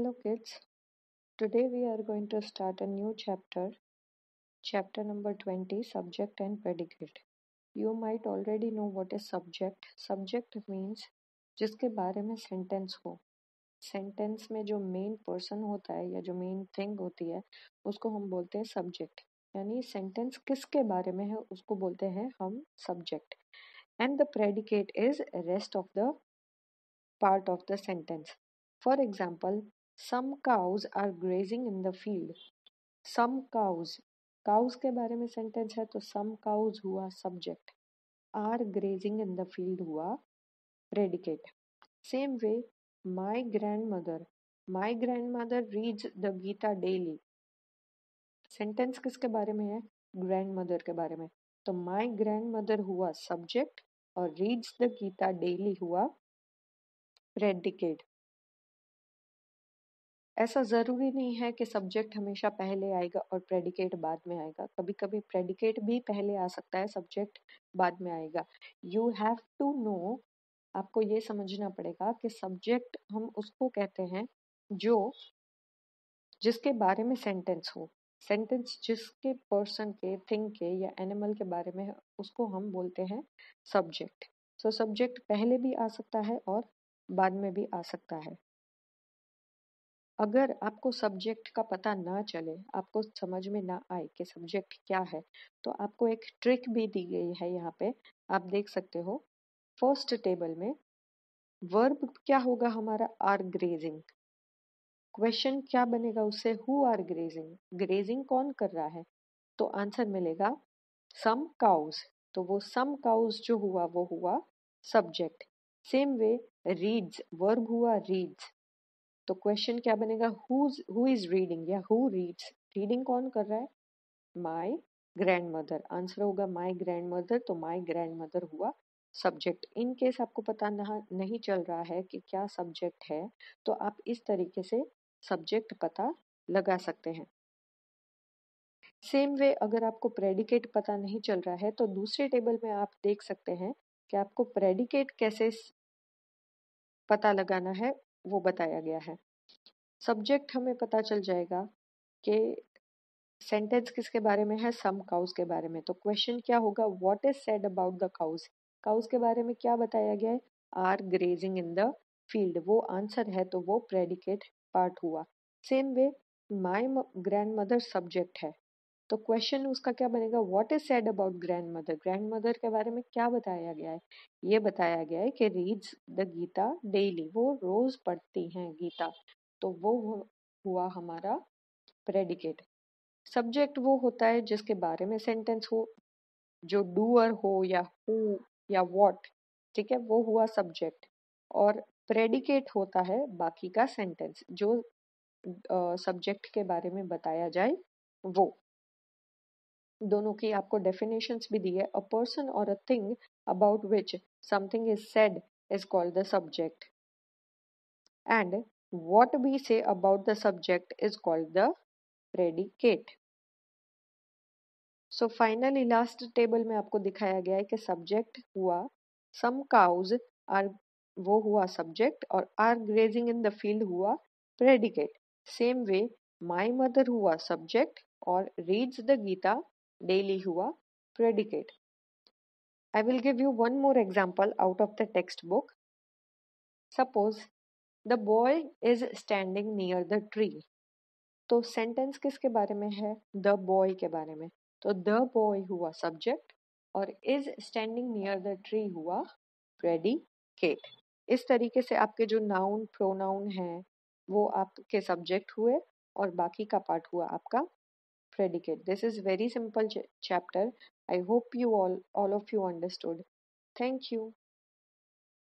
Hello kids. Today we are going to start a new chapter, chapter number 20, subject and predicate. You might already know what is subject. Subject means जिसके बारे में sentence हो sentence में जो main person होता है या जो मेन थिंग होती है उसको हम बोलते हैं सब्जेक्ट यानी सेंटेंस किसके बारे में है उसको बोलते हैं हम subject and the predicate is rest of the part of the sentence for example some cows are grazing in the field some cows cows के बारे में सेंटेंस है तो सम काउज हुआ subject are grazing in the field हुआ predicate same way my grandmother my grandmother reads the Gita daily sentence किसके बारे में है? ग्रैंड मदर के बारे में. तो माई ग्रैंड मदर हुआ सब्जेक्ट और रीड्स द गीता डेली हुआ प्रेडिकेट ऐसा ज़रूरी नहीं है कि सब्जेक्ट हमेशा पहले आएगा और प्रेडिकेट बाद में आएगा। कभी कभी प्रेडिकेट भी पहले आ सकता है, सब्जेक्ट बाद में आएगा। यू हैव टू नो, आपको ये समझना पड़ेगा कि सब्जेक्ट हम उसको कहते हैं जो जिसके बारे में सेंटेंस हो। सेंटेंस जिसके पर्सन के, थिंग के या एनिमल के बारे में उसको हम बोलते हैं सब्जेक्ट। सो सब्जेक्ट पहले भी आ सकता है और बाद में भी आ सकता है। अगर आपको सब्जेक्ट का पता ना चले, आपको समझ में ना आए कि सब्जेक्ट क्या है तो आपको एक ट्रिक भी दी गई है यहाँ पे। आप देख सकते हो, फ़र्स्ट टेबल में वर्ब क्या होगा हमारा? Are grazing. क्वेश्चन क्या बनेगा उससे? Who are grazing? ग्रेजिंग कौन कर रहा है? तो आंसर मिलेगा, सम काउज। तो वो सम काउज जो हुआ, वो हुआ subject. Same way, reads, verb हुआ रीड्स। तो क्वेश्चन क्या बनेगा? हु इज़ रीडिंग या हु रीड्स रीडिंग कौन कर रहा है? माई ग्रैंड मदर आंसर होगा माई ग्रैंड मदर तो माई ग्रैंड मदर हुआ सब्जेक्ट इन केस आपको पता नहीं चल रहा है कि क्या सब्जेक्ट है तो आप इस तरीके से सब्जेक्ट पता लगा सकते हैं। सेम वे अगर आपको प्रेडिकेट पता नहीं चल रहा है तो दूसरे टेबल में आप देख सकते हैं कि आपको प्रेडिकेट कैसे पता लगाना है, वो बताया गया है। सब्जेक्ट हमें पता चल जाएगा कि सेंटेंस किसके बारे में है सम काउस के बारे में। तो क्वेश्चन क्या होगा? What is said about the cows cows के बारे में क्या बताया गया है? Are grazing in the field वो आंसर है तो वो प्रेडिकेट पार्ट हुआ। Same way my grandmother subject है। तो क्वेश्चन उसका क्या बनेगा? What is said about grandmother grandmother के बारे में क्या बताया गया है? ये बताया गया है कि रीड्स द गीता डेली वो रोज पढ़ती हैं गीता। तो वो हुआ हमारा प्रेडिकेट सब्जेक्ट वो होता है जिसके बारे में सेंटेंस हो जो डूअर हो या हु या वॉट ठीक है? वो हुआ सब्जेक्ट और प्रेडिकेट होता है बाकी का सेंटेंस जो सब्जेक्ट uh, के बारे में बताया जाए वो। दोनों की आपको डेफिनेशंस भी दी है अ पर्सन और a thing about which something is said is called the subject and what we say about the subject is called the predicate so finally last table में आपको दिखाया गया है कि सब्जेक्ट हुआ सम काउज आर वो हुआ सब्जेक्ट और are grazing in the field हुआ predicate same way my mother हुआ सब्जेक्ट और रीड्स द गीता daily हुआ predicate. I will give you one more example out of the textbook. Suppose the boy is standing near the tree तो sentence किसके बारे में है? The boy के बारे में. तो द बॉय हुआ सब्जेक्ट और is standing near the tree हुआ प्रेडी केट इस तरीके से आपके जो नाउन प्रोनाउन हैं, वो आपके सब्जेक्ट हुए और बाकी का पार्ट हुआ आपका predicate this is very simple chapter I hope you all all of you understood thank you